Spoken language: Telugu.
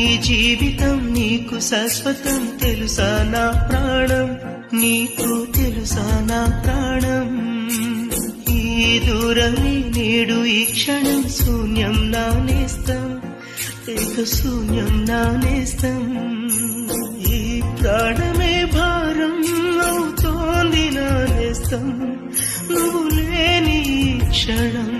నీ జీవితం నీకు శాశ్వతం తెలుసా నా ప్రాణం? నీకు తెలుసా నా ప్రాణం? ఈ దూరమే నేడు ఈ క్షణం శూన్యం నానేస్తాం ఇక శూన్యం నానేస్తాం ఈ ప్రాణమే భారం అవుతోంది నానేస్తాం నువ్వు లేని క్షణం